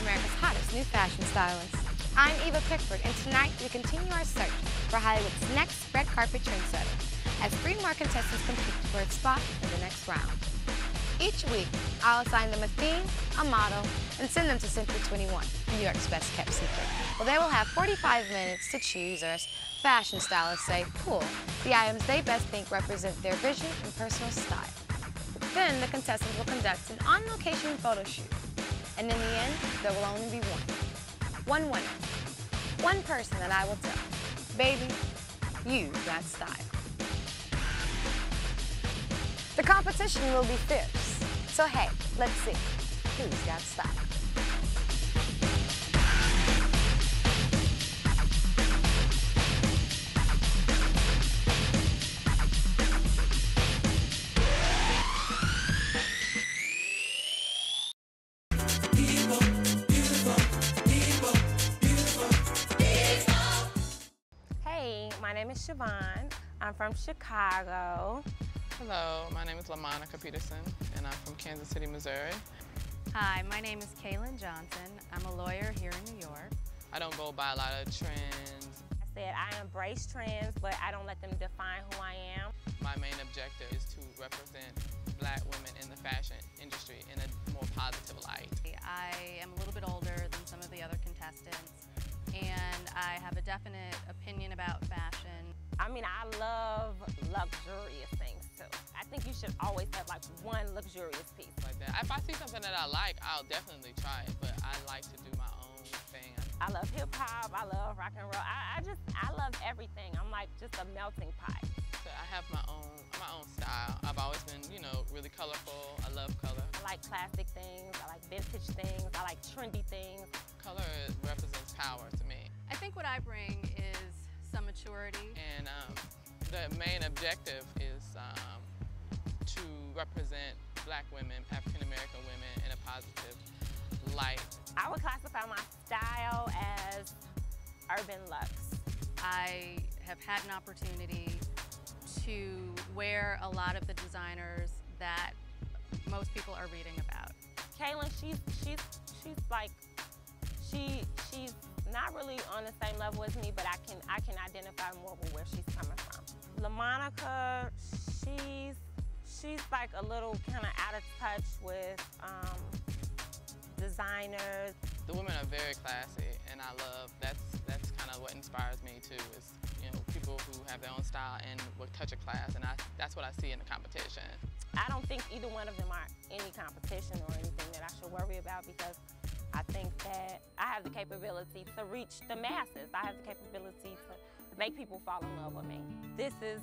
America's hottest new fashion stylists. I'm Eva Pickford, and tonight we continue our search for Hollywood's next red carpet trendsetter as three more contestants compete for a spot in the next round. Each week, I'll assign them a theme, a model, and send them to Century 21, New York's best kept secret. Well, they will have 45 minutes to choose, or as fashion stylists say, pull, the items they best think represent their vision and personal style. Then the contestants will conduct an on-location photo shoot. And in the end, there will only be one. One winner. One person that I will tell. Baby, you got style. The competition will be fierce. So hey, let's see who's got style. Name is Siobhan. I'm from Chicago. Hello, my name is LaMonica Peterson, and I'm from Kansas City, Missouri. Hi, my name is Kaylin Johnson. I'm a lawyer here in New York. I don't go by a lot of trends. I said I embrace trends, but I don't let them define who I am. My main objective is to represent black women in the fashion industry in a more positive light. I am a little bit older than some of the other contestants, and I have a definite opinion about fashion. I mean, I love luxurious things too. I think you should always have like one luxurious piece. Like that. If I see something that I like, I'll definitely try it, but I like to do my own thing. I love hip hop, I love rock and roll. I, I just, I love everything. I'm like just a melting pot. So I have my own, my own style. I've always been, you know, really colorful. I love color. I like classic things, I like vintage things, I like trendy things. Color represents power to me. I think what I bring is some maturity. And um, the main objective is um, to represent black women, African American women in a positive light. I would classify my style as urban luxe. I have had an opportunity to wear a lot of the designers that most people are reading about. Kaylin, she's she's she's like she she's not really on the same level as me, but I can I can identify more with where she's coming from. LaMonica, she's she's like a little kind of out of touch with um, designers. The women are very classy, and I love that's that's kind of what inspires me too. Is you know people who have their own style and will touch a class, and I, that's what I see in the competition. I don't think either one of them are any competition or anything that I should worry about because I think that I have the capability to reach the masses. I have the capability to make people fall in love with me. This is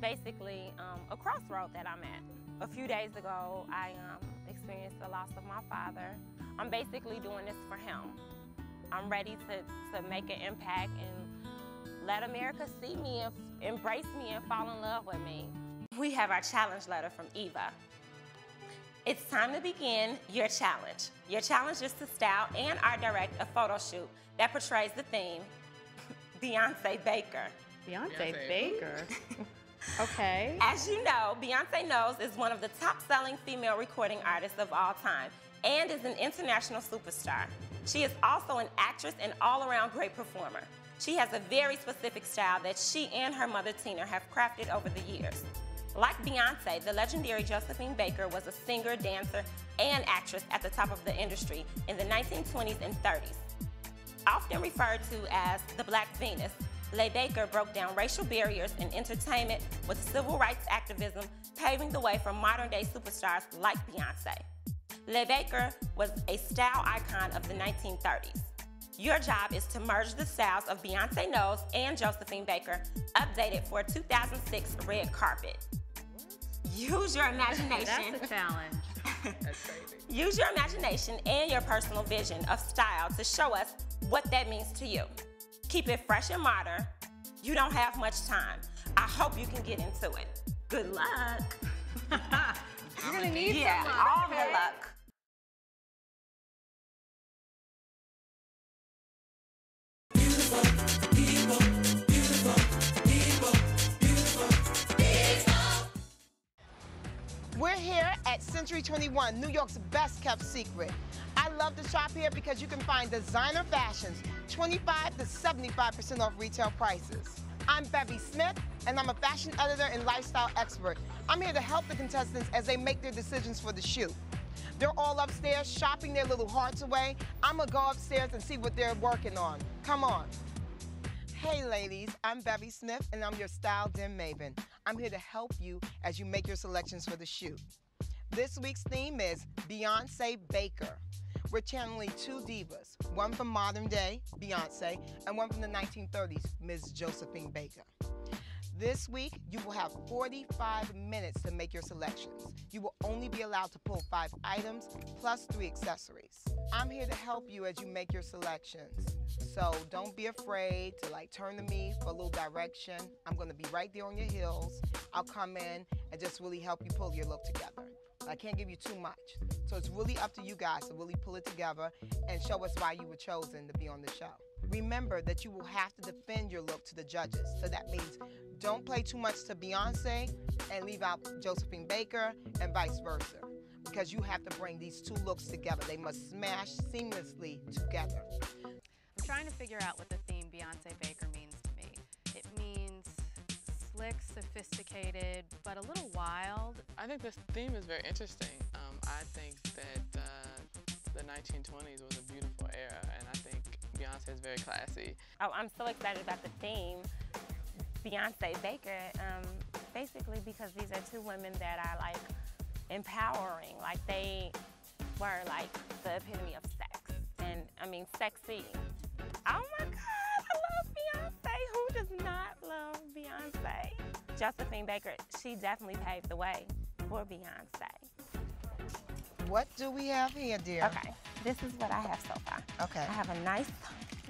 basically um, a crossroad that I'm at. A few days ago, I um, experienced the loss of my father. I'm basically doing this for him. I'm ready to, to make an impact and let America see me and embrace me and fall in love with me. We have our challenge letter from Eva. It's time to begin your challenge. Your challenge is to style and art direct a photo shoot that portrays the theme, Beyonce Baker. Beyonce, Beyonce. Baker. okay. As you know, Beyonce Knowles is one of the top-selling female recording artists of all time and is an international superstar. She is also an actress and all-around great performer. She has a very specific style that she and her mother Tina have crafted over the years. Like Beyonce, the legendary Josephine Baker was a singer, dancer, and actress at the top of the industry in the 1920s and 30s. Often referred to as the Black Venus, La Baker broke down racial barriers in entertainment with civil rights activism, paving the way for modern day superstars like Beyonce. La Baker was a style icon of the 1930s. Your job is to merge the styles of Beyonce Knowles and Josephine Baker, updated for a 2006 red carpet. Use your imagination. That's a challenge. That's crazy. Use your imagination and your personal vision of style to show us what that means to you. Keep it fresh and modern. You don't have much time. I hope you can get into it. Good luck. You're gonna need yeah, some all okay? the luck. We're here at Century 21, New York's best kept secret. I love to shop here because you can find designer fashions 25 to 75% off retail prices. I'm Bevy Smith, and I'm a fashion editor and lifestyle expert. I'm here to help the contestants as they make their decisions for the shoot. They're all upstairs shopping their little hearts away. I'm gonna go upstairs and see what they're working on. Come on. Hey ladies, I'm Bevy Smith and I'm your style dim maven. I'm here to help you as you make your selections for the shoot. This week's theme is Beyonce Baker. We're channeling two divas, one from modern day, Beyonce, and one from the 1930s, Ms. Josephine Baker. This week, you will have 45 minutes to make your selections. You will only be allowed to pull five items plus three accessories. I'm here to help you as you make your selections. So don't be afraid to like turn to me for a little direction. I'm gonna be right there on your heels. I'll come in and just really help you pull your look together. I can't give you too much. So it's really up to you guys to really pull it together and show us why you were chosen to be on the show. Remember that you will have to defend your look to the judges. So that means don't play too much to Beyonce and leave out Josephine Baker and vice versa. Because you have to bring these two looks together. They must smash seamlessly together. I'm trying to figure out what the theme Beyonce Baker means to me. It means slick, sophisticated, but a little wild. I think this theme is very interesting. Um, I think that uh, the 1920s was a beautiful era, and I think Beyonce is very classy. Oh, I'm so excited about the theme, Beyonce Baker, um, basically because these are two women that are like empowering. Like they were like the epitome of sex. And I mean, sexy. Oh my God, I love Beyonce. Who does not love Beyonce? Josephine Baker, she definitely paved the way for Beyonce. What do we have here, dear? Okay, this is what I have so far. Okay. I have a nice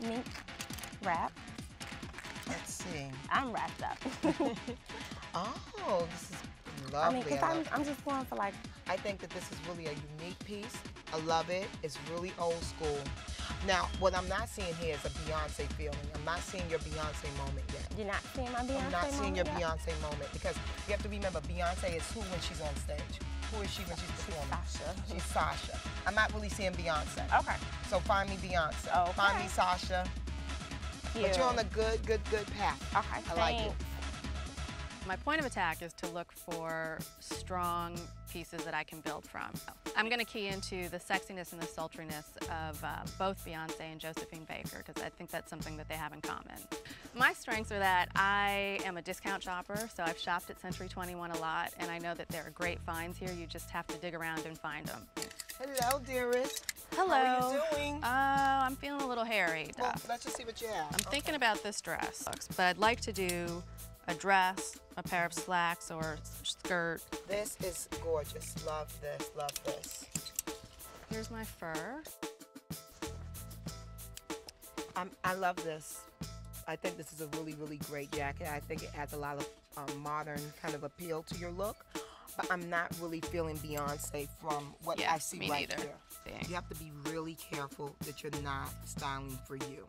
mink wrap. Let's see. I'm wrapped up. Oh, this is lovely. I mean, because I'm, I'm just going for like, I think that this is really a unique piece. I love it. It's really old school. Now, what I'm not seeing here is a Beyonce feeling. I'm not seeing your Beyonce moment yet. you're not seeing my Beyonce I'm not seeing your yet? Beyonce moment because you have to remember Beyonce is who when she's on stage. Who is she when she's performing? Sasha. She's Sasha. I'm not really seeing Beyonce. Okay. So find me Beyonce. Okay. Find me Sasha. But you're on a good, good, good path. Okay, I like it. My point of attack is to look for strong pieces that I can build from. I'm going to key into the sexiness and the sultriness of uh, both Beyonce and Josephine Baker because I think that's something that they have in common. My strengths are that I am a discount shopper, so I've shopped at Century 21 a lot, and I know that there are great finds here. You just have to dig around and find them. Hello, dearest. Hello. How are you doing? Uh, I'm feeling a little hairy. well, let's just see what you have. I'm thinking about this dress, but I'd like to do a dress, a pair of slacks, or a skirt. This is gorgeous. Love this, love this. Here's my fur. Um, I love this. I think this is a really, really great jacket. I think it adds a lot of um, modern kind of appeal to your look. But I'm not really feeling Beyonce from what Yeah, I see right neither. here. Dang. You have to be really careful that you're not styling for you.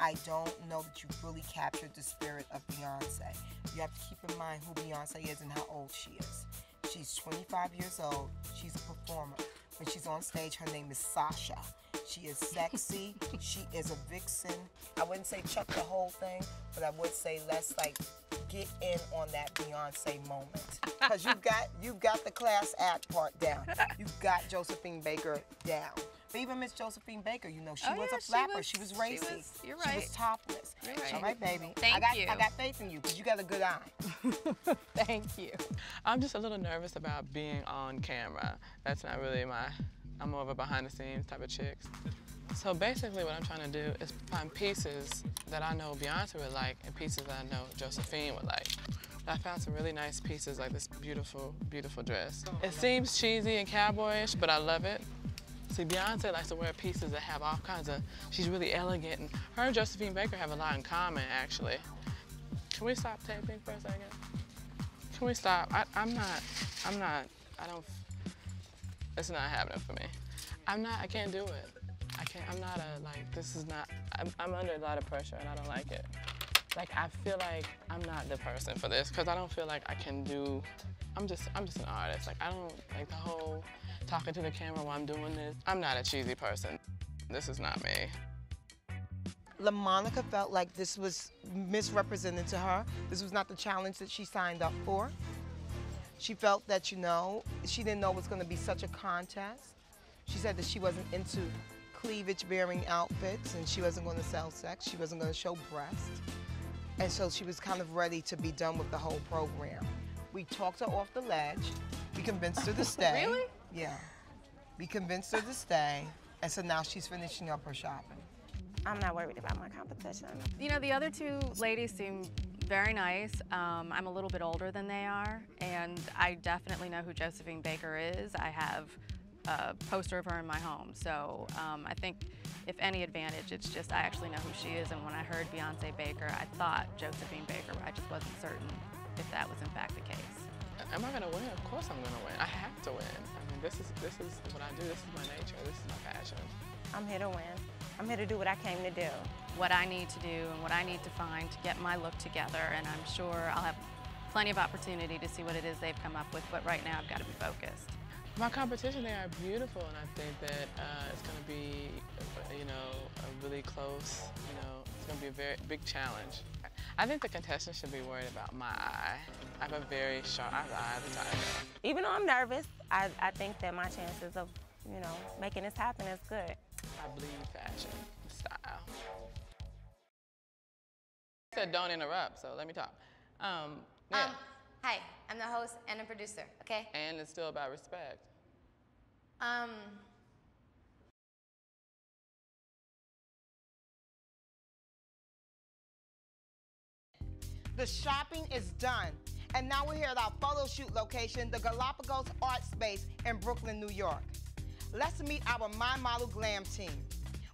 I don't know that you really captured the spirit of Beyonce. You have to keep in mind who Beyonce is and how old she is. She's 25 years old. She's a performer. When she's on stage, her name is Sasha. She is sexy. she is a vixen. I wouldn't say chuck the whole thing, but I would say let's like get in on that Beyonce moment. Cause you've got you've got the class act part down. You've got Josephine Baker down. But even Miss Josephine Baker, you know, she Oh, was yeah, a she flapper. was- She was she racy. was- you're right. She was topless. You're right. All right, baby. I got you. I got faith in you because you got a good eye. Thank you. I'm just a little nervous about being on camera. That's not really my, I'm more of a behind the scenes type of chick. So basically what I'm trying to do is find pieces that I know Beyonce would like and pieces that I know Josephine would like. I found some really nice pieces like this beautiful, beautiful dress. It seems cheesy and cowboyish, but I love it. See, Beyonce likes to wear pieces that have all kinds of, she's really elegant. And her and Josephine Baker have a lot in common, actually. Can we stop taping for a second? Can we stop? I, I'm not, I'm not, I don't, it's not happening for me. I'm not, I can't do it. I can't, I'm not a, like, this is not, I'm, I'm under a lot of pressure and I don't like it. like I feel like I'm not the person for this because I don't feel like I can do. I'm just I'm just an artist. Like I don't like the whole talking to the camera while I'm doing this. I'm not a cheesy person. This is not me. LaMonica felt like this was misrepresented to her. This was not the challenge that she signed up for. She felt that, you know, she didn't know it was going to be such a contest. She said that she wasn't into cleavage bearing outfits and she wasn't going to sell sex. She wasn't going to show breast. And so she was kind of ready to be done with the whole program. We talked her off the ledge. We convinced her to stay. Really? Yeah. We convinced her to stay. And so now she's finishing up her shopping. I'm not worried about my competition. You know, the other two ladies seem very nice. Um, I'm a little bit older than they are, and I definitely know who Josephine Baker is. I have a poster of her in my home, so um, I think if any advantage, it's just I actually know who she is. And when I heard Beyonce Baker, I thought Josephine Baker, but I just wasn't certain if that was in fact the case. Am I gonna win? Of course I'm gonna win. I have to win. I mean, this is this is what I do. This is my nature. This is my passion. I'm here to win. I'm here to do what I came to do. What I need to do and what I need to find to get my look together, and I'm sure I'll have plenty of opportunity to see what it is they've come up with, but right now I've got to be focused. My competition, they are beautiful, and I think that uh, it's going to be, you know, a really close, you know, it's going to be a very big challenge. I think the contestants should be worried about my eye. I have a very sharp I have the eye of a tiger. Even though I'm nervous, I, I think that my chances of, you know, making this happen is good. I bleed fashion, style. I said don't interrupt, so let me talk. Um, yeah. Um, hi, I'm the host and a producer, okay? and it's still about respect. Um, The shopping is done. And now we're here at our photo shoot location, the Galapagos Art Space in Brooklyn, New York. Let's meet our My Model Glam team.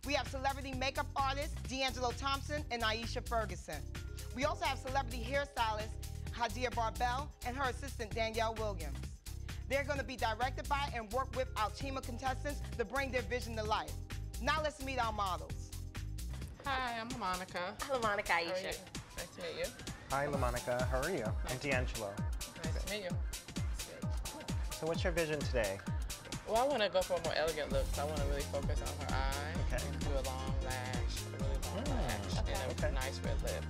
We have celebrity makeup artist D'Angelo Thompson and Aisha Ferguson. We also have celebrity hairstylist Hadia Barbell and her assistant Danielle Williams. They're going to be directed by and work with our team of contestants to bring their vision to life. Now let's meet our models. Hi, I'm Monica. hello, Monica you? Aisha. Nice to meet you. Hi, LaMonica. How are you? I'm D'Angelo. Nice to meet you. So what's your vision today? Well, I want to go for a more elegant look, so I want to really focus on her eye Okay. and do a long lash, a really long Mm, lash, and a okay. nice red lip.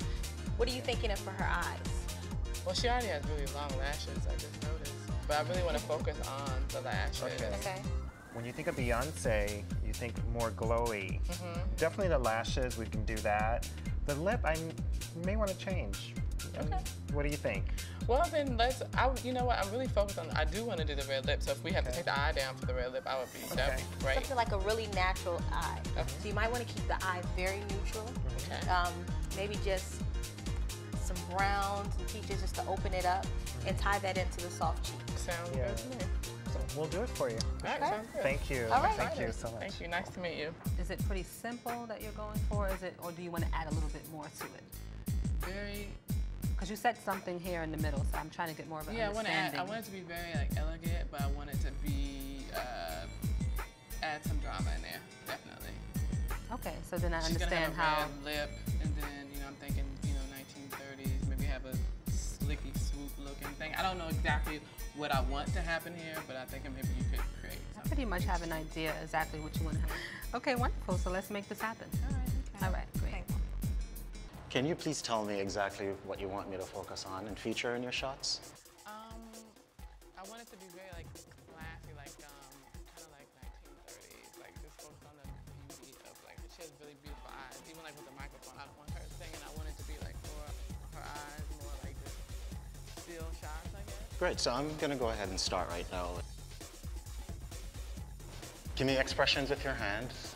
What are you thinking of for her eyes? Well, she already has really long lashes, I just noticed. But I really want to focus on the lashes. Okay. Okay. When you think of Beyonce, you think more glowy. Definitely the lashes, we can do that. The lip, I may want to change. Um, What do you think? Well, then let's. I, you know what? I'm really focused on. I do want to do the red lip. So if we have to take the eye down for the red lip, I would be that would Okay. be great. Something like a really natural eye. Okay. So you might want to keep the eye very neutral. Okay. Um, maybe just some browns and peaches just to open it up and tie that into the soft cheek. Sounds Yeah. good to me. So we'll do it for you. All right, sounds good. Thank you. All right. Thank you so much. Thank you. Nice to meet you. Is it pretty simple that you're going for? Is it, or do you want to add a little bit more to it? Very. Because you said something here in the middle, so I'm trying to get more of an Yeah, I want to I want it to be very like elegant, but I want it to be uh, add some drama in there. Definitely. okay, so then I She's gonna understand have a how. red lip, and then you know I'm thinking you know 1930s, maybe have a slicky swoop looking thing. I don't know exactly what I want to happen here, but I think maybe you could create I pretty much have an idea exactly what you want to have. Okay, wonderful. So let's make this happen. All right. Okay. All right, great. Can you please tell me exactly what you want me to focus on and feature in your shots? Um, I want it to be very like classy, like um, kind of like 1930s, like just focus on the beauty of like she has really beautiful eyes. Even like with the microphone, I don't want her singing. I want it to be like more her eyes, more like just still shots, I guess. Great, so I'm gonna go ahead and start right now. Give me expressions with your hands.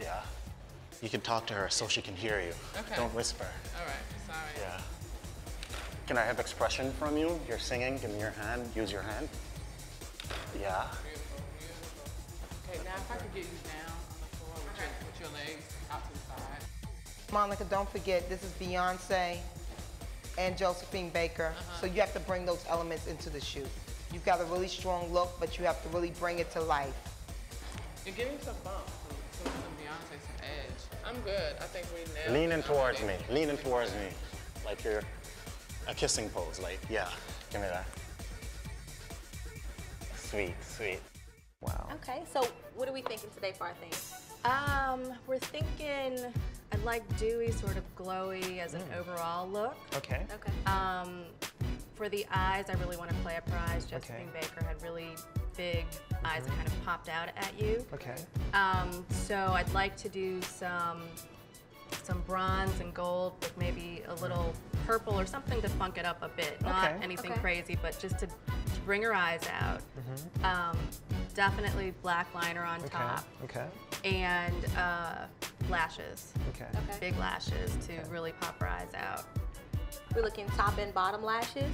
Yeah. You can talk to her so she can hear you. Okay. Don't whisper. All right. Sorry. Yeah. Can I have expression from you? You're singing, give me your hand, use your hand. Yeah. Beautiful, beautiful. Okay, now if I could get you down on the floor with, your, with your legs out to the side. Monica, don't forget, this is Beyonce and Josephine Baker, uh-huh. so you have to bring those elements into the shoot. You've got a really strong look, but you have to really bring it to life. You're getting some bumps, I'm good. I think we nailed Leaning it towards me. Leaning towards me. Like you're a kissing pose. Like, yeah. Give me that. Sweet, sweet. Wow. Okay, so what are we thinking today for our theme? Um, we're thinking I'd like dewy, sort of glowy as an overall look. Okay. Okay. Um, for the eyes, I really want to play up her eyes. Josephine Okay. Baker had really big eyes that kind of popped out at you. Okay. Um, so I'd like to do some some bronze and gold with maybe a little purple or something to funk it up a bit. Not Okay. anything Okay. crazy, but just to, to bring her eyes out. Um, definitely black liner on Okay. top Okay. and uh, lashes. Okay. Okay. Big lashes to really pop her eyes out. We're looking top and bottom lashes.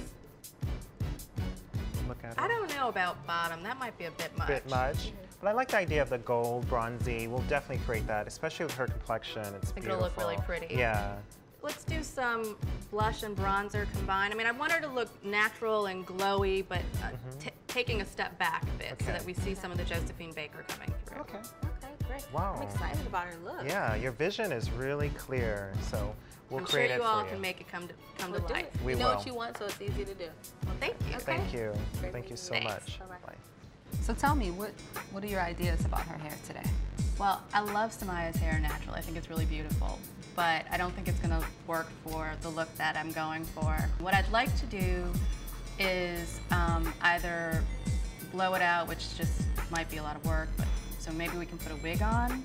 Look at I it. don't know about bottom. That might be a bit much. Bit much. But I like the idea of the gold, bronzy. We'll definitely create that, especially with her complexion. It's think beautiful. it'll look really pretty. Yeah. Let's do some blush and bronzer combined. I mean, I want her to look natural and glowy, but uh, t- taking a step back a bit so Mm-hmm. That we see some of the Josephine Baker coming through. Okay. Okay, great. Wow. I'm excited about her look. Yeah, your vision is really clear. So we'll I'm sure create you it all for you. can make it come to come We'll to life. it. We you know will. what you want, so it's easy to do. Well, thank you. Okay. Thank you. Great Thank you so meeting much. Bye-bye. Bye. So tell me, what what are your ideas about her hair today? Well, I love Samaya's hair natural. I think it's really beautiful, but I don't think it's gonna work for the look that I'm going for. What I'd like to do is um, either blow it out, which just might be a lot of work, but so maybe we can put a wig on.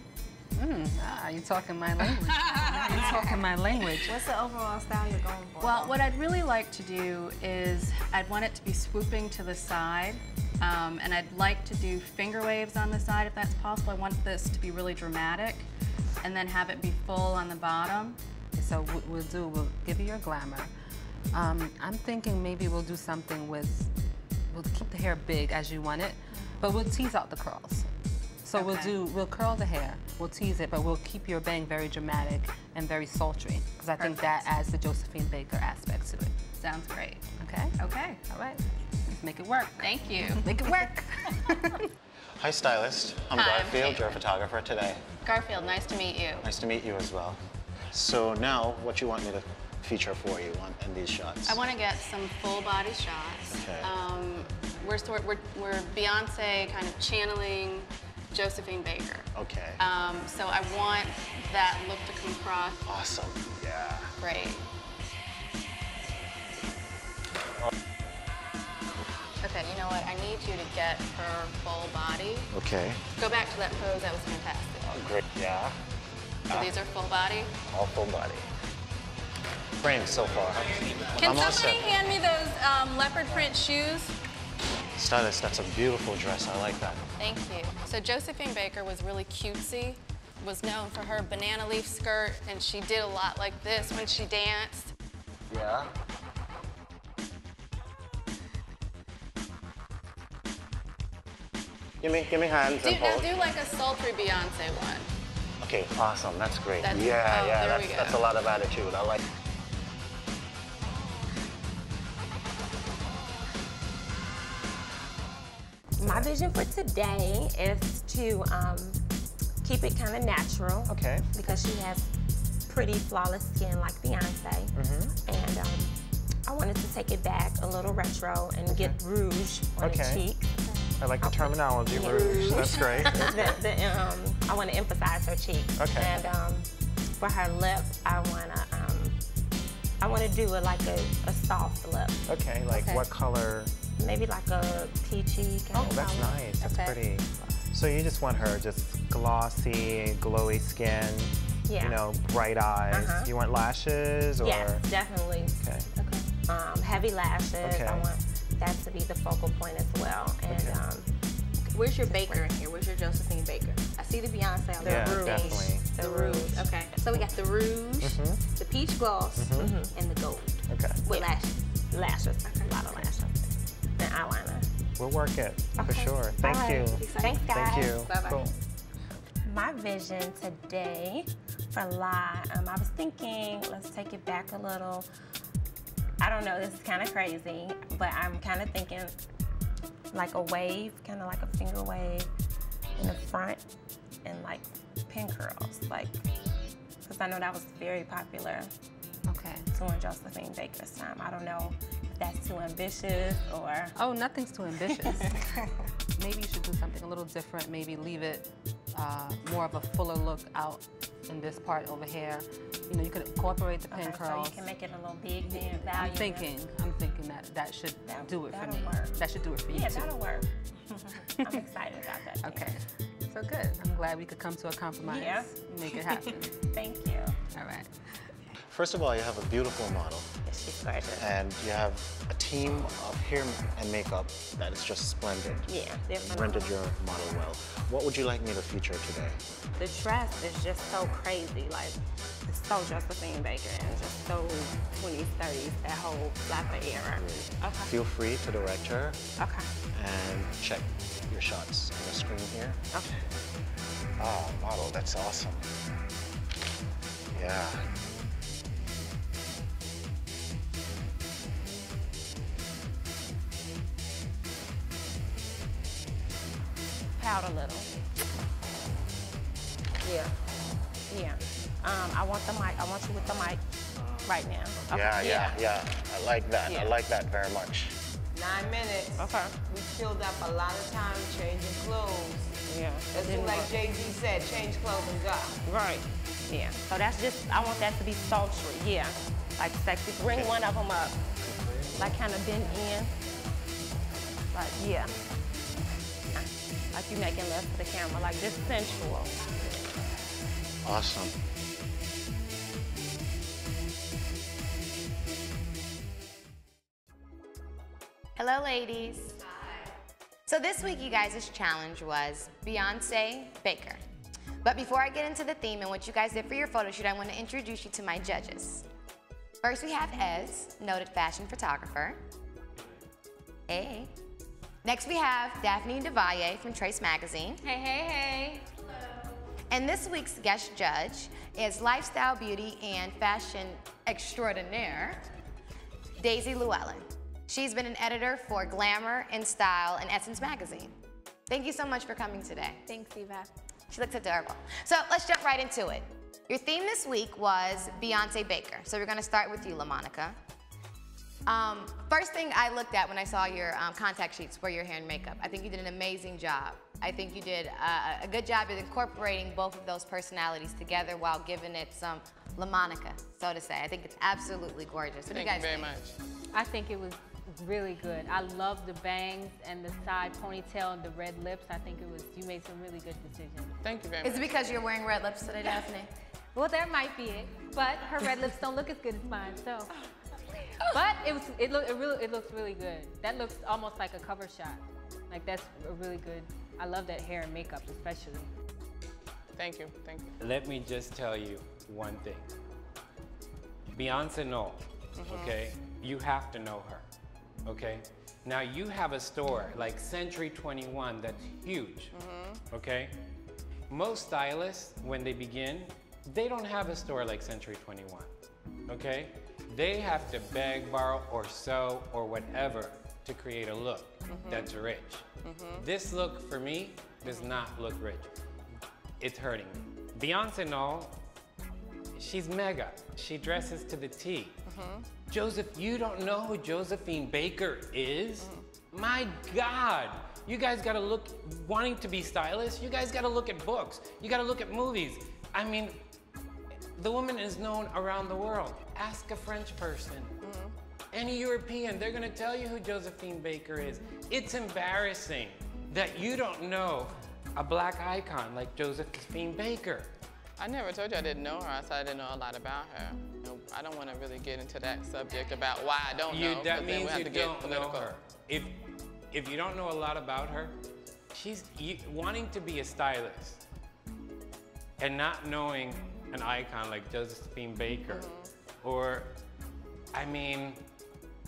Ah, you're talking my language. You're talking my language. What's the overall style you're going for? Well, what I'd really like to do is I'd want it to be swooping to the side, um, and I'd like to do finger waves on the side if that's possible. I want this to be really dramatic, and then have it be full on the bottom. So what we'll do, we'll give you your glamour. Um, I'm thinking maybe we'll do something with, we'll keep the hair big as you want it, but we'll tease out the curls. So we'll do, we'll curl the hair, we'll tease it, but we'll keep your bang very dramatic and very sultry, because I think that adds the Josephine Baker aspect to it. Sounds great. Okay? Okay. All right. Let's make it work. Thank you. Make it work. Hi, stylist. I'm Hi, I'm Garfield, your photographer today. Garfield, nice to meet you. Nice to meet you as well. So now, what you want me to feature for you on, in these shots? I want to get some full body shots. Okay. Um, we're, sort, we're, we're Beyonce kind of channeling Josephine Baker. Okay. Um, so I want that look to come across awesome. Yeah. great. Okay, you know what? I need you to get her full body. Okay. Go back to that pose. That was fantastic. Oh, great. Yeah. So these are full body. All full body. Frame so far. Can I'm somebody hand me those um, leopard print shoes? Stylist, that's a beautiful dress. I like that. Thank you. So Josephine Baker was really cutesy, was known for her banana leaf skirt, and she did a lot like this when she danced. Yeah. Give me, give me hands Do, and now do like a sultry Beyonce one. Okay, awesome. That's great. That's- yeah, oh, yeah. That's, that's a lot of attitude. I like. My vision for today is to um, keep it kind of natural. Okay. Because she has pretty, flawless skin like Beyonce. Mhm. And um, I wanted to take it back a little retro and get rouge on Okay. the cheek. I like the terminology, Yeah. rouge. That's great. the, the, um, I want to emphasize her cheek. Okay. And um, for her lip, I want to um, I want to do it like a, a soft lip, Okay, like Okay. what color? Maybe like a peachy kind Oh, of that's color. nice. That's Okay. pretty. So you just want her just glossy, glowy skin, Yeah. you know, bright eyes. Uh-huh. You want lashes or? Yes, definitely. Okay. Um, heavy lashes. Okay. I want that to be the focal point as well. And Okay. um, Where's your Baker in here? Where's your Josephine Baker? I see the Beyonce on The Yeah, there. rouge. definitely. The rouge. Okay. So we got the rouge, Mm-hmm. the peach gloss, Mm-hmm. and the gold Okay. with lashes. lashes, Okay. a lot of lashes, and eyeliner. We'll work it for Okay. sure. Thank All right. you. Thanks, guys. Thank you. Bye-bye. Cool. My vision today for Lie, um, I was thinking, let's take it back a little. I don't know, this is kind of crazy, but I'm kind of thinking like a wave, kind of like a finger wave in the front, and like pin curls, like, because I know that was very popular Okay. during Josephine Baker's time. I don't know if that's too ambitious or. Oh, nothing's too ambitious. maybe you should do something a little different. Maybe leave it uh, more of a fuller look out in this part over here. You know, you could incorporate the pin Okay, so you can make it a little big then. I'm thinking, I'm thinking that that should That- do it for me. work. That should do it for you Yeah, too. that'll work. I'm excited about that. Okay. So good. I'm glad we could come to a compromise. Yeah. Make it happen. Thank you. All right. First of all, you have a beautiful model, Yes, she's gorgeous. and you have a team of hair and makeup that is just splendid. Yeah, definitely. Rendered your model well. What would you like me to feature today? The dress is just so crazy, like it's so Josephine Baker and just so 20s, 30s, that whole flapper era. Okay. Feel free to direct her Okay. and check your shots on the screen here. Okay. Ah, model, that's awesome. Yeah. Pout a little. Yeah. Yeah. Um, I want the mic. I want you with the mic right now. Okay. Yeah, yeah, yeah. I like that. I like that very much. Nine minutes. Okay. We filled up a lot of time changing clothes. Yeah. Let's like work. Jay-Z said, change clothes and go. Right. Yeah. So that's just, I want that to be sultry. Yeah. Like sexy. Bring one of them up. Like kind of bend in. Like, yeah. Like you're making love to the camera. Like just sensual. Awesome. Hello, ladies. So this week, you guys' challenge was Beyonce Baker. But before I get into the theme and what you guys did for your photo shoot, I want to introduce you to my judges. First, we have Ez, noted fashion photographer. Hey. Next, we have Daphne DeValle from Trace Magazine. Hey, hey, hey. Hello. And this week's guest judge is lifestyle beauty and fashion extraordinaire, Daisy Lewellyn. She's been an editor for Glamour and Style and Essence Magazine. Thank you so much for coming today. Thanks, Eva. She looks adorable. So let's jump right into it. Your theme this week was Beyonce Baker. So we're gonna start with you, LaMonica. Um, first thing I looked at when I saw your um, contact sheets for your hair and makeup, I think you did an amazing job. I think you did uh, a good job of incorporating both of those personalities together while giving it some LaMonica, so to say. I think it's absolutely gorgeous. What Thank you you guys very think? much. I think it was really good. I love the bangs and the side ponytail and the red lips. I think it was, you made some really good decisions. Thank you very much. Is it because you're wearing red lips today, Daphne? Well, that might be it, but her red lips don't look as good as mine, so. But it was, it look, it really, it looks really good. That looks almost like a cover shot. Like that's a really good. I love that hair and makeup, especially. Thank you. Thank you. Let me just tell you one thing. Beyonce Knoll, mm-hmm. okay? You have to know her, okay? Now you have a store like Century 21 that's huge, mm-hmm. okay? Most stylists, when they begin, they don't have a store like Century 21, okay? They have to beg, borrow, or sew, or whatever to create a look mm-hmm. that's rich. Mm-hmm. This look, for me, does not look rich. It's hurting me. Beyonce Knoll, she's mega. She dresses to the T. Mm-hmm. Joseph, you don't know who Josephine Baker is? Mm. My God. You guys gotta look, wanting to be stylists, you guys gotta look at books. You gotta look at movies. I mean, the woman is known around the world. Ask a French person. Any European, they're gonna tell you who Josephine Baker is. It's embarrassing that you don't know a black icon like Josephine Baker. I never told you I didn't know her. I said I didn't know a lot about her. I don't want to really get into that subject about why I don't You, know. that then we means have you to get don't know political. her. If, if you don't know a lot about her, she's you, wanting to be a stylist and not knowing an icon like Josephine Baker, Mm-hmm. Or, I mean,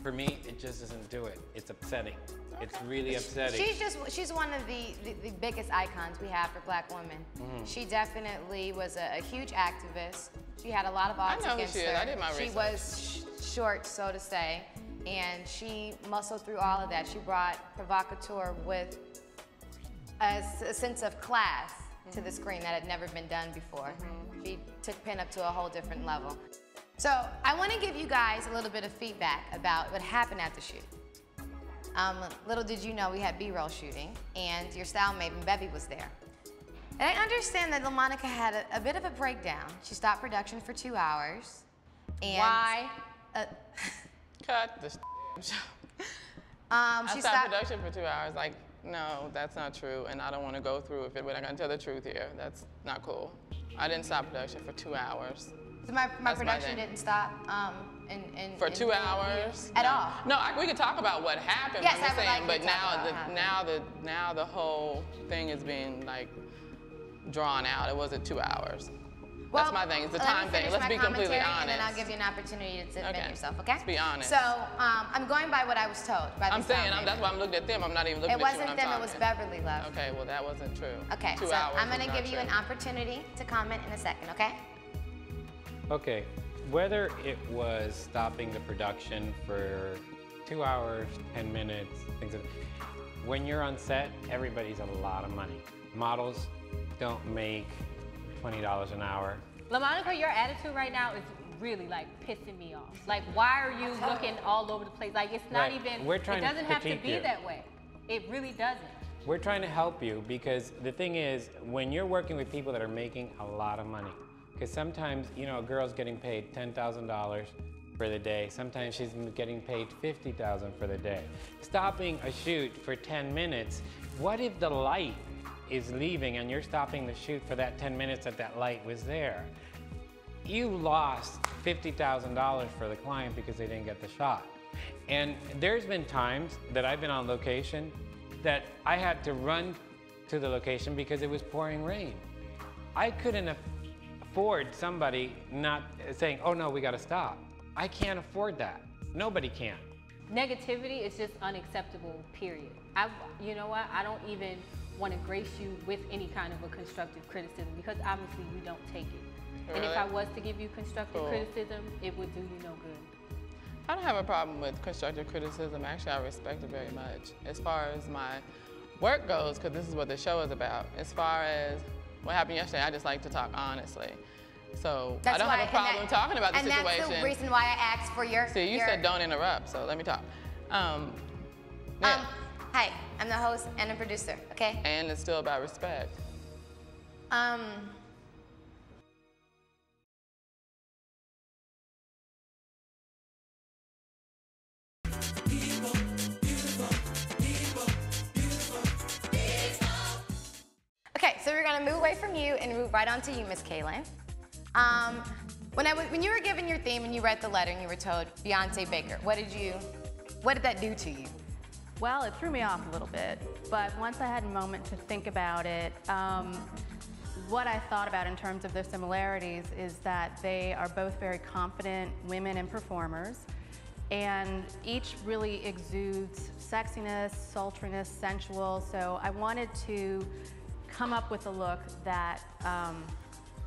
for me, it just doesn't do it. It's upsetting. It's really upsetting. She's just she's one of the, the, the biggest icons we have for black women. Mm-hmm. She definitely was a, a huge activist. She had a lot of odds know who against she is. her. I did my she research. was sh- short, so to say, and she muscled through all of that. She brought provocateur with a sense of class to the screen that had never been done before. She took pin up to a whole different level. So I want to give you guys a little bit of feedback about what happened at the shoot. Um, little did you know we had B-roll shooting, and your style maven Bevy was there. And I understand that LaMonica had a, a bit of a breakdown. She stopped production for two hours. And, Why? Uh, Cut the show. um, I she stopped stopped. production for two hours. Like, no, that's not true, and I don't want to go through with it. But I gotta tell the truth here. That's not cool. I didn't stop production for two hours. So my, my That's my production thing. didn't stop um, in, in, For in two hours? At No. all. No, I, we could talk about what happened. Yes, I would saying, like you but to talk now about the now the now the whole thing is being like drawn out. It wasn't two hours. That's my thing. It's the time me thing. Let's my be completely honest. And then I'll give you an opportunity to defend Okay. yourself, okay? Let's be honest. So um, I'm going by what I was told by I'm saying I'm, that's why I'm looking at them. I'm not even looking It at you It wasn't them, talking. it was Beverly Love. Okay, well that wasn't true. Okay, two so hours I'm gonna not give you true. an opportunity to comment in a second, okay? Okay, whether it was stopping the production for two hours, 10 minutes, things like when you're on set, everybody's a lot of money. Models don't make $20 an hour. LaMonica, your attitude right now is really like pissing me off. Like, why are you looking all over the place? Like, it's not Right. even. We're trying it doesn't have to be you. that way. It really doesn't. We're trying to help you because the thing is, when you're working with people that are making a lot of money, because sometimes, you know, a girl's getting paid $10,000 for the day. Sometimes she's getting paid 50,000 for the day. Stopping a shoot for 10 minutes, what if the light is leaving and you're stopping the shoot for that 10 minutes that that light was there? You lost $50,000 for the client because they didn't get the shot. And there's been times that I've been on location that I had to run to the location because it was pouring rain. I couldn't aff- afford somebody not saying, oh no, we gotta stop. I can't afford that. Nobody can. Negativity is just unacceptable, period. I, you know what? I don't even want to grace you with any kind of a constructive criticism because obviously you don't take it. And if I was to give you constructive Cool. criticism, it would do you no good. I don't have a problem with constructive criticism. Actually, I respect it very much. As far as my work goes, because this is what the show is about. As far as what happened yesterday, I just like to talk honestly. So I don't why- have a problem that- talking about the and situation. that's the reason why I asked for your. See, you your, said don't interrupt, so let me talk. Um, yeah. Um, hi, I'm the host and a producer, okay? and it's still about respect. Um, okay, so we're gonna move away from you and move right on to you, Miss Kaylin. Um, when I when you were given your theme and you read the letter and you were told Beyonce Baker, what did you, what did that do to you? Well, it threw me off a little bit, but once I had a moment to think about it, um, what I thought about in terms of their similarities is that they are both very confident women and performers, and each really exudes sexiness, sultriness, sensual. So I wanted to come up with a look that um,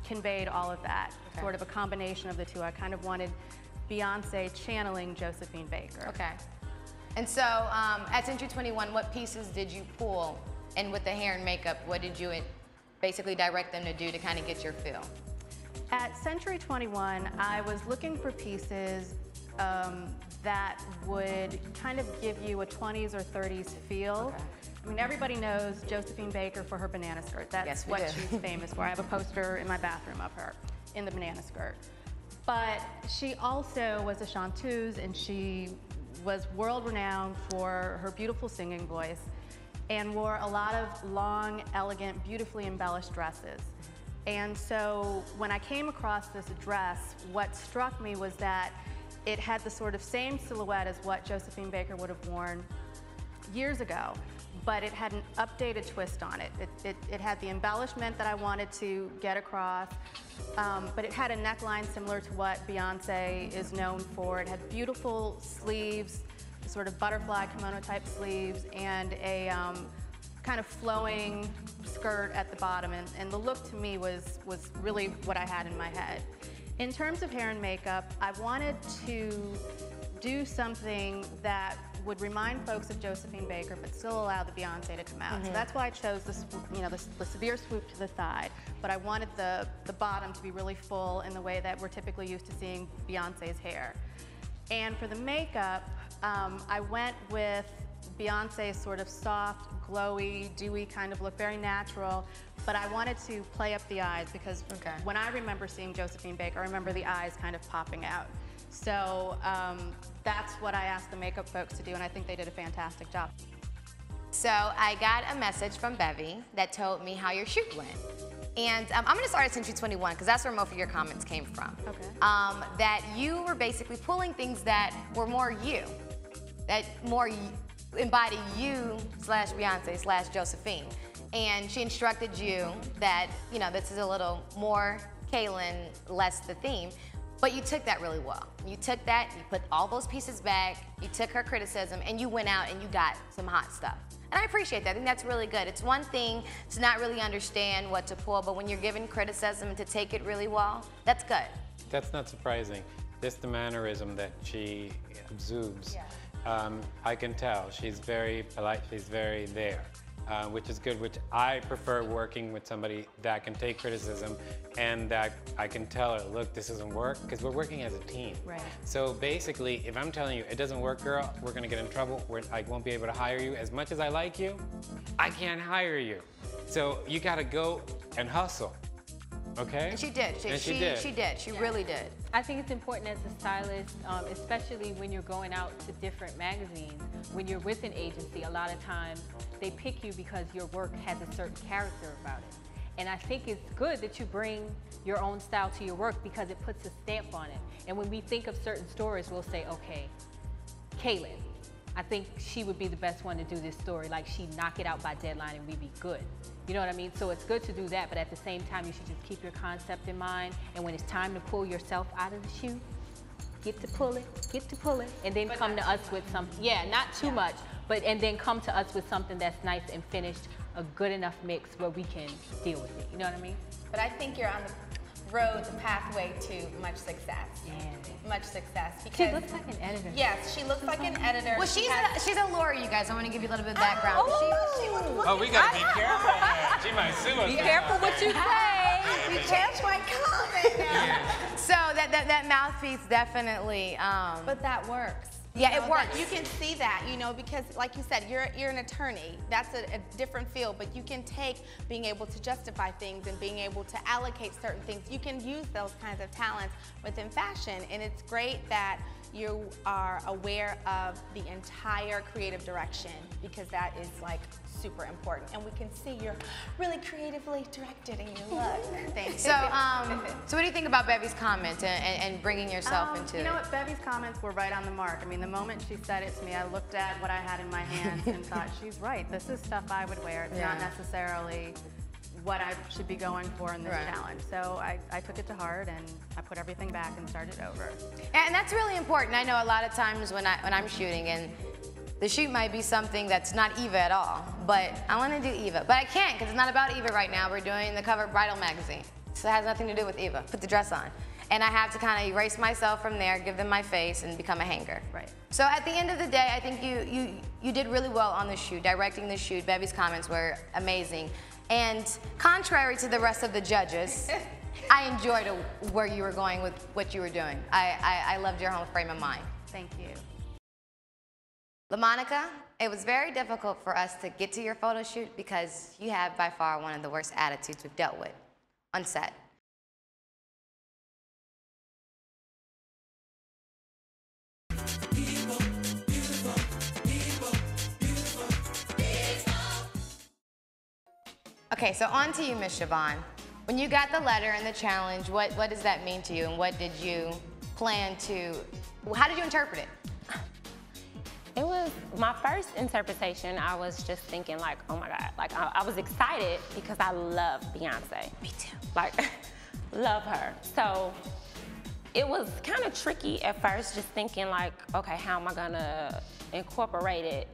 conveyed all of that, Okay. sort of a combination of the two. I kind of wanted Beyonce channeling Josephine Baker. Okay. And so um, at Century 21, what pieces did you pull? And with the hair and makeup, what did you basically direct them to do to kind of get your feel? At Century 21, I was looking for pieces um, that would kind of give you a 20s or 30s feel. I mean, everybody knows Josephine Baker for her banana skirt. That's Yes, what do. she's famous for. I have a poster in my bathroom of her in the banana skirt. But she also was a chanteuse and she was world renowned for her beautiful singing voice and wore a lot of long, elegant, beautifully embellished dresses. And so when I came across this dress, what struck me was that it had the sort of same silhouette as what Josephine Baker would have worn years ago, but it had an updated twist on it. It, it, it had the embellishment that I wanted to get across, um, but it had a neckline similar to what Beyonce is known for. It had beautiful sleeves, sort of butterfly kimono type sleeves, and a um, kind of flowing skirt at the bottom. And, and the look to me was, was really what I had in my head. In terms of hair and makeup, I wanted to do something that would remind folks of Josephine Baker, but still allow the Beyonce to come out. So Mhm. that's why I chose the, you know, the, the severe swoop to the side. But I wanted the, the bottom to be really full in the way that we're typically used to seeing Beyonce's hair. And for the makeup, um, I went with Beyonce's sort of soft, glowy, dewy kind of look, very natural. But I wanted to play up the eyes because when I remember seeing Josephine Baker, I remember the eyes kind of popping out. So um, that's what I asked the makeup folks to do, and I think they did a fantastic job. So I got a message from Bevy that told me how your shoot went. And um, I'm gonna start at Century 21 because that's where most of your comments came from. Okay. Um, that you were basically pulling things that were more you, that more embody you slash Beyonce slash Josephine. And she instructed you that, you know, this is a little more Kaylin, less the theme. But you took that really well. You took that, you put all those pieces back, you took her criticism, and you went out and you got some hot stuff. And I appreciate that. I think that's really good. It's one thing to not really understand what to pull, but when you're given criticism and to take it really well, that's good. That's not surprising. Just the mannerism that she exudes. Um, I can tell. She's very polite. She's very there, uh, which is good. Which I prefer working with somebody that can take criticism and that I can tell her, look, this doesn't work, because we're working as a team. Right. So basically, if I'm telling you it doesn't work, girl, we're gonna get in trouble. We're, I won't be able to hire you. As much as I like you, I can't hire you. So you gotta go and hustle. Okay? And she did. She, And she she, did. she did. She really did. I think it's important as a stylist, um, especially when you're going out to different magazines. When you're with an agency, a lot of times they pick you because your work has a certain character about it. And I think it's good that you bring your own style to your work because it puts a stamp on it. And when we think of certain stories, we'll say, okay, Kaylin, I think she would be the best one to do this story. Like she'd knock it out by deadline and we'd be good. You know what I mean? So it's good to do that, but at the same time, you should just keep your concept in mind. And when it's time to pull yourself out of the shoe, get to pull it, get to pull it, and then come to us with something. Yeah, not too much, but and then come to us with something that's nice and finished, a good enough mix where we can deal with it. You know what I mean? But I think you're on the road, the pathway to much success. Yeah. Much success. Because She looks like an editor. Yes, she looks like an editor. Well, She she's has- a, she's a lawyer, you guys. I want to give you a little bit of background. Oh, she was Oh, we gotta be careful. She might sue us. Be careful what you say. Be Change my comment now. So that, that, that mouthpiece definitely. Um, But that works. Yeah, it works. You can see that, you know, because like you said, you're you're an attorney. That's a, a different field, but you can take being able to justify things and being able to allocate certain things. You can use those kinds of talents within fashion, and it's great that you are aware of the entire creative direction because that is like super important. And we can see you're really creatively directed in your look. Thank so, um, so what do you think about Bevy's comment and, and, and bringing yourself Um, into you know it? what? Bevy's comments were right on the mark. I mean, the moment she said it to me, I looked at what I had in my hands and thought, she's right. This is stuff I would wear. It's not necessarily what I should be going for in this Right. challenge. So I, I took it to heart and I put everything back and started over. And that's really important. I know a lot of times when I when I'm shooting and the shoot might be something that's not Eva at all, but I want to do Eva, but I can't because it's not about Eva right now. We're doing the cover of Bridal magazine, so it has nothing to do with Eva. Put the dress on, and I have to kind of erase myself from there, give them my face, and become a hanger. Right. So at the end of the day, I think you you you did really well on the shoot, directing the shoot. Bevy's comments were amazing, and contrary to the rest of the judges. I enjoyed where you were going with what you were doing. I, I, I loved your whole frame of mind. Thank you. LaMonica, it was very difficult for us to get to your photo shoot because you have by far one of the worst attitudes we've dealt with on set. Okay, so on to you, Miss Siobhan. When you got the letter and the challenge, what, what does that mean to you and what did you plan to, how did you interpret it? It was my first interpretation. I was just thinking like, oh my God, like I, I was excited because I love Beyonce. Me too. Like, love her. So it was kind of tricky at first, just thinking like, okay, how am I gonna incorporate it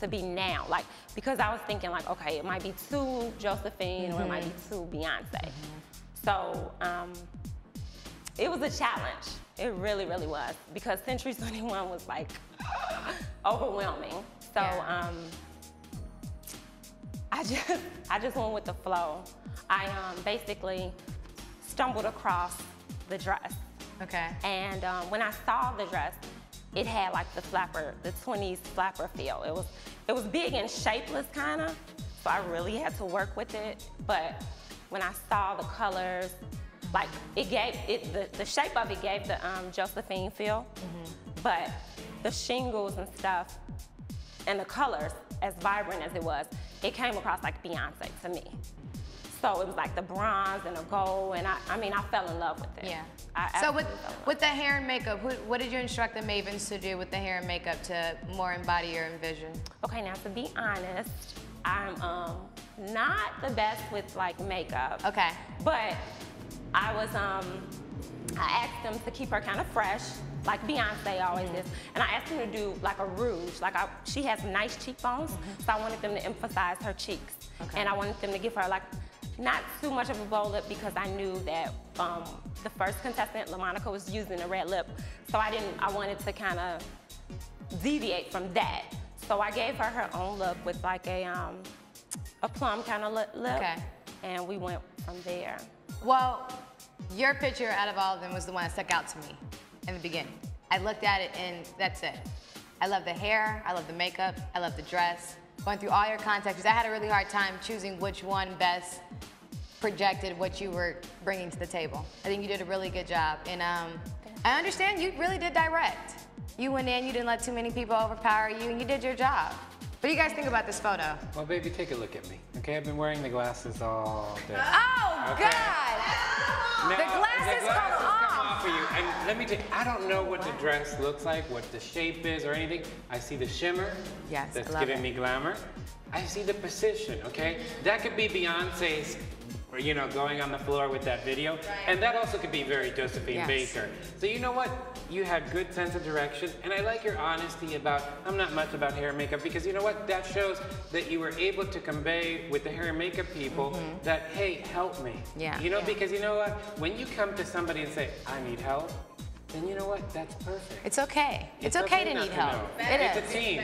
to be now? Like, because I was thinking like, okay, it might be too Josephine or it might be too Beyonce. So um, it was a challenge. It really, really was because Century 21 was like overwhelming. So Yeah. um, I just, I just went with the flow. I um, basically stumbled across the dress. Okay. And um, when I saw the dress, it had like the flapper, the 20s flapper feel. It was, it was big and shapeless kind of, so I really had to work with it. But when I saw the colors, like it gave, it, the, the shape of it gave the um, Josephine feel, but the shingles and stuff and the colors, as vibrant as it was, it came across like Beyonce to me. So it was like the bronze and the gold, and I, I mean, I fell in love with it. Yeah. I So with, absolutely fell in love. with the hair and makeup, who, what did you instruct the Mavens to do with the hair and makeup to more embody your envision? Okay, now to be honest, I'm um, not the best with like makeup. Okay. But I was um, I asked them to keep her kind of fresh, like Beyonce always is, and I asked them to do like a rouge. Like I, she has nice cheekbones, so I wanted them to emphasize her cheeks, and I wanted them to give her like not too much of a bold lip because I knew that um, the first contestant, LaMonica, was using a red lip, so I didn't. I wanted to kind of deviate from that. So I gave her her own look with like a um, a plum kind of lip, Okay. and we went from there. Well, your picture out of all of them was the one that stuck out to me in the beginning. I looked at it and that's it. I love the hair, I love the makeup, I love the dress. Going through all your contacts, I had a really hard time choosing which one best projected what you were bringing to the table. I think you did a really good job. And um, I understand you really did direct. You went in, you didn't let too many people overpower you, and you did your job. What do you guys think about this photo? Well, baby, take a look at me. Okay, I've been wearing the glasses all day. Oh, Okay. God! Now, the glasses come off. For you. And let me tell you, I don't know what the dress looks like, what the shape is or anything. I see the shimmer. Yes, That's giving it. me glamour. I see the position, okay? That could be Beyonce's, you know, going on the floor with that video. And that also could be very Josephine Yes. Baker. So you know what? You had good sense of direction. And I like your honesty about, I'm not much about hair and makeup because you know what? That shows that you were able to convey with the hair and makeup people mm-hmm. that, hey, help me. Yeah. You know, because you know what? When you come to somebody and say, I need help, then you know what? That's perfect. It's okay. It's, okay, to not need help. It it's is. a team.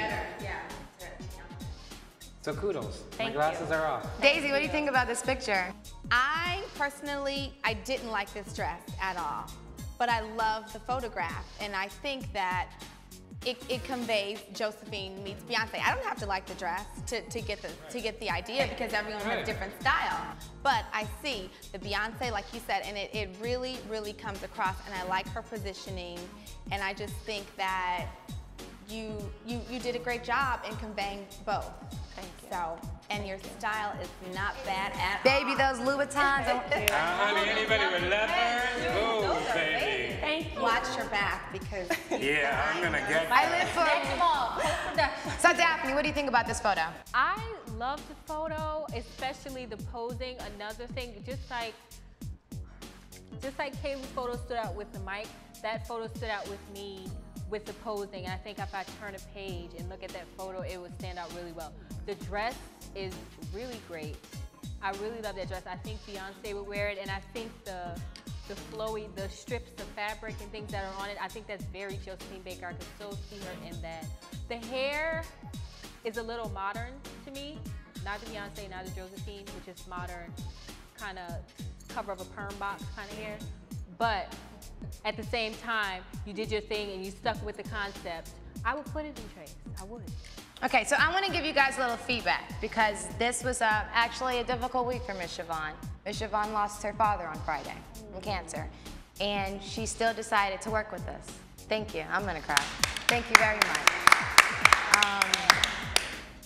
So kudos. Thank My glasses are off. Daisy, what do you think about this picture? I personally, I didn't like this dress at all, but I love the photograph, and I think that it, it conveys Josephine meets Beyonce. I don't have to like the dress to, to get the to get the idea because everyone has a different style. But I see the Beyonce, like you said, and it, it really, really comes across, and I like her positioning, and I just think that you you you did a great job in conveying both. Thank you. So, and your style is not bad at all. Baby, those Louboutins. are- Uh, honey, anybody with leopards? Ooh, baby. Thank you. Watch your back because Yeah, I'm gonna get I live for. So Daphne, what do you think about this photo? I love the photo, especially the posing. Another thing, just like just like Kaylee's photo stood out with the mic, that photo stood out with me with the posing. And I think if I turn a page and look at that photo, it would stand out really well. The dress is really great. I really love that dress. I think Beyonce would wear it, and I think the the flowy, the strips of fabric and things that are on it, I think that's very Josephine Baker. I could so see her in that. The hair is a little modern to me. Not the Beyonce, not the Josephine, which is modern, kind of cover of a perm box kind of hair. But at the same time, you did your thing and you stuck with the concept. I would put it in trace. I would. Okay, so I want to give you guys a little feedback because this was uh, actually a difficult week for Miss Siobhan. Miss Siobhan lost her father on Friday from cancer, and she still decided to work with us. Thank you. I'm gonna cry. Thank you very much. Um,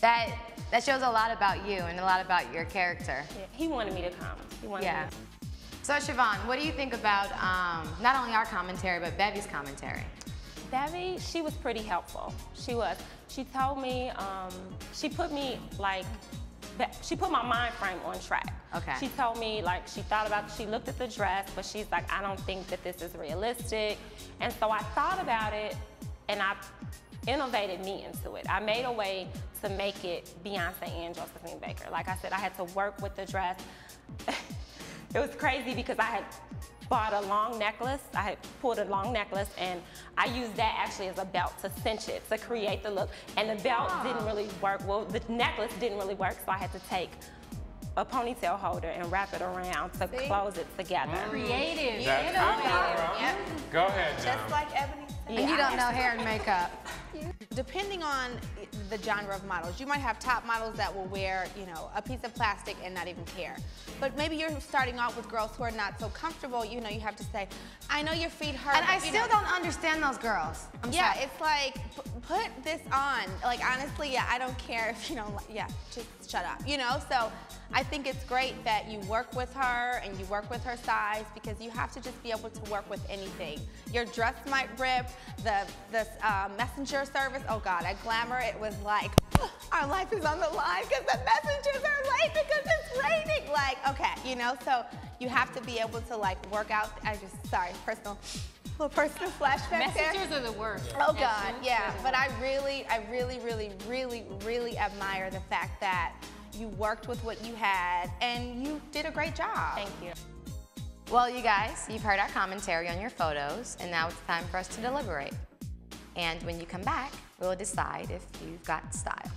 that that shows a lot about you and a lot about your character. Yeah, He wanted me to come. He wanted Yeah. So Siobhan, what do you think about um, not only our commentary but Bevy's commentary? Bevy, she was pretty helpful. She was. She told me, um, she put me like, she put my mind frame on track. Okay. She told me like she thought about, she looked at the dress, but she's like, I don't think that this is realistic. And so I thought about it and I innovated me into it. I made a way to make it Beyonce and Josephine Baker. Like I said, I had to work with the dress. it was crazy because I had bought a long necklace. I had pulled a long necklace and I used that actually as a belt to cinch it, to create the look. And the belt ah. didn't really work. Well, the necklace didn't really work, so I had to take a ponytail holder and wrap it around to See? close it together. Mm. Creative. That's Innovative. Yep. Go ahead, John. Just like Ebony said. And you don't know hair and makeup. Depending on the genre of models, you might have top models that will wear, you know, a piece of plastic and not even care. But maybe you're starting off with girls who are not so comfortable. You know, you have to say, I know your feet hurt. And I still know, don't understand those girls. I'm yeah, sorry. it's like p- put this on. Like honestly, yeah, I don't care if you don't. Like, yeah, just shut up. You know. So I think it's great that you work with her and you work with her size because you have to just be able to work with anything. Your dress might rip. The the uh, messenger service. Oh God, at Glamour it was like our life is on the line because the messengers are late because it's raining. Like okay, you know. So you have to be able to like work out. I just sorry, personal. Little personal flashback there. Are the worst. Oh God, Messengers yeah. But I really, I really, really, really, really admire the fact that you worked with what you had and you did a great job. Thank you. Well, you guys, you've heard our commentary on your photos, and now it's time for us to deliberate. And when you come back, we'll decide if you've got style.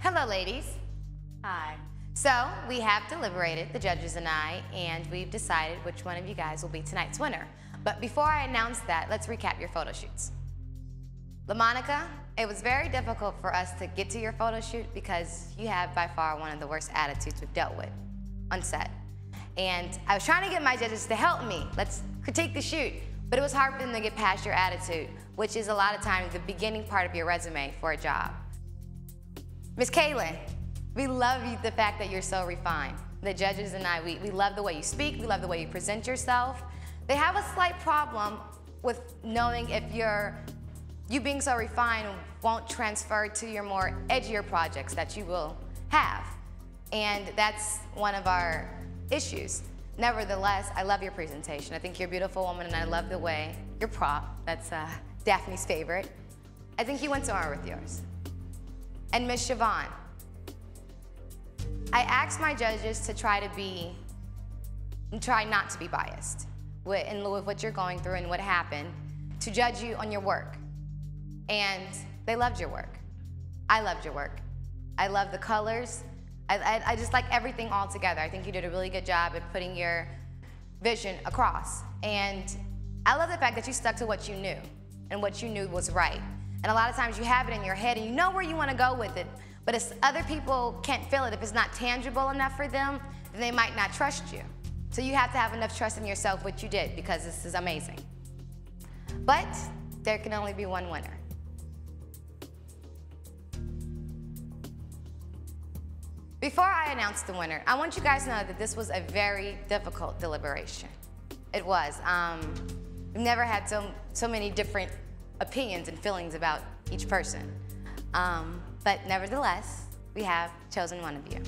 Hello, ladies. Hi. So, we have deliberated, the judges and I, and we've decided which one of you guys will be tonight's winner. But before I announce that, let's recap your photo shoots. LaMonica, it was very difficult for us to get to your photo shoot because you have by far one of the worst attitudes we've dealt with on set. And I was trying to get my judges to help me. Let's critique the shoot. But it was hard for them to get past your attitude, which is a lot of times the beginning part of your resume for a job. Miss Kaylin, we love you, the fact that you're so refined. The judges and I, we, we love the way you speak, we love the way you present yourself. They have a slight problem with knowing if you're, you being so refined won't transfer to your more edgier projects that you will have. And that's one of our issues. Nevertheless, I love your presentation. I think you're a beautiful woman and I love the way, your prop, that's uh, Daphne's favorite. I think you went somewhere with yours. And Miss Siobhan, I asked my judges to try to be, try not to be biased in lieu of what you're going through and what happened, to judge you on your work. And they loved your work. I loved your work. I love the colors. I, I, I just like everything all together. I think you did a really good job at putting your vision across. And I love the fact that you stuck to what you knew and what you knew was right. And a lot of times you have it in your head and you know where you want to go with it, but if other people can't feel it, if it's not tangible enough for them, then they might not trust you. So you have to have enough trust in yourself, which you did, because this is amazing. But there can only be one winner. Before I announce the winner, I want you guys to know that this was a very difficult deliberation. It was. Um, we've never had so, so many different opinions and feelings about each person. Um, but nevertheless, we have chosen one of you.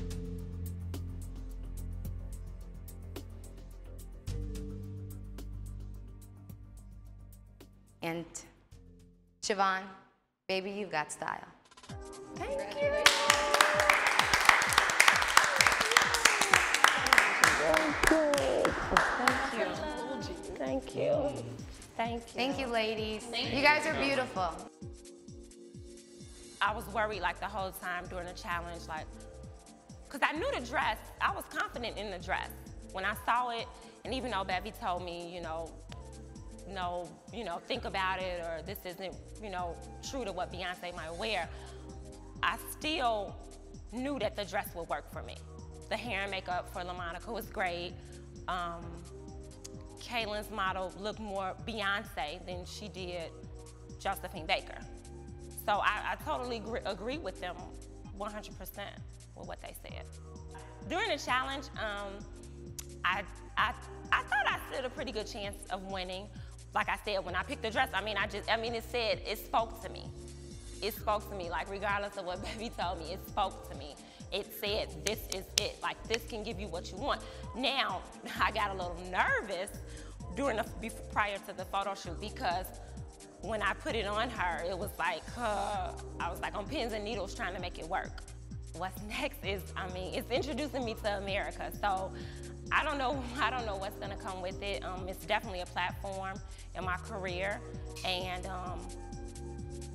And Siobhan, baby, you've got style. Thank you. Thank you. Thank you. Thank you. Thank you, ladies. you guys are beautiful. I was worried like the whole time during the challenge, like, cause I knew the dress. I was confident in the dress. When I saw it, and even though Bevy told me, you know, no, you know, think about it, or this isn't, you know, true to what Beyonce might wear, I still knew that the dress would work for me. The hair and makeup for LaMonica was great. Um, Kaylin's model looked more Beyonce than she did Josephine Baker. So I, I totally agree, with them 100% with what they said. During the challenge, um, I, I, I thought I stood a pretty good chance of winning. Like I said, when I picked the dress, I mean, I just, I mean, it said, it spoke to me. It spoke to me, like regardless of what Bevy told me, it spoke to me. It said, this is it. Like, this can give you what you want. Now, I got a little nervous during the, prior to the photo shoot because when I put it on her, it was like, uh, I was like on pins and needles trying to make it work. What's next is, I mean, it's introducing me to America. So I don't know, I don't know what's gonna come with it. Um, it's definitely a platform in my career. And um,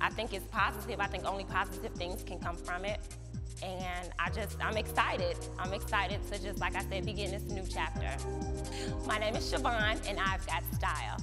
I think it's positive. I think only positive things can come from it. And I just, I'm excited. I'm excited to just, like I said, begin this new chapter. My name is Siobhan, and I've got style.